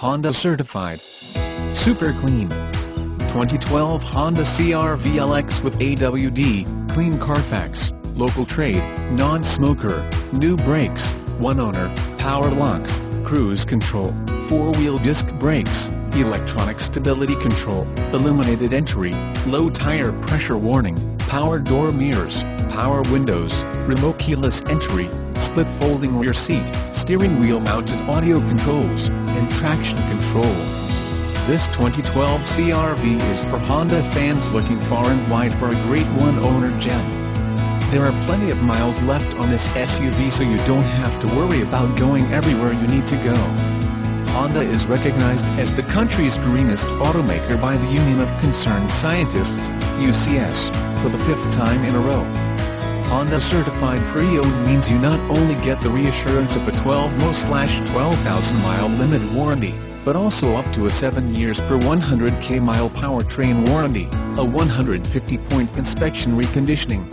Honda certified. Super clean. 2012 Honda CR-V LX with AWD, clean Carfax, local trade, non-smoker, new brakes, one owner, power locks, cruise control, four-wheel disc brakes, electronic stability control, illuminated entry, low tire pressure warning, power door mirrors, power windows, remote keyless entry, split folding rear seat, steering wheel mounted audio controls, and traction control. This 2012 CR-V is for Honda fans looking far and wide for a great one-owner gem. There are plenty of miles left on this SUV so you don't have to worry about going everywhere you need to go. Honda is recognized as the country's greenest automaker by the Union of Concerned Scientists, UCS, for the fifth time in a row. Honda Certified Pre-Owned means you not only get the reassurance of a 12-mo-12,000-mile limited warranty, but also up to a 7 years per 100k mile powertrain warranty, a 150-point inspection reconditioning,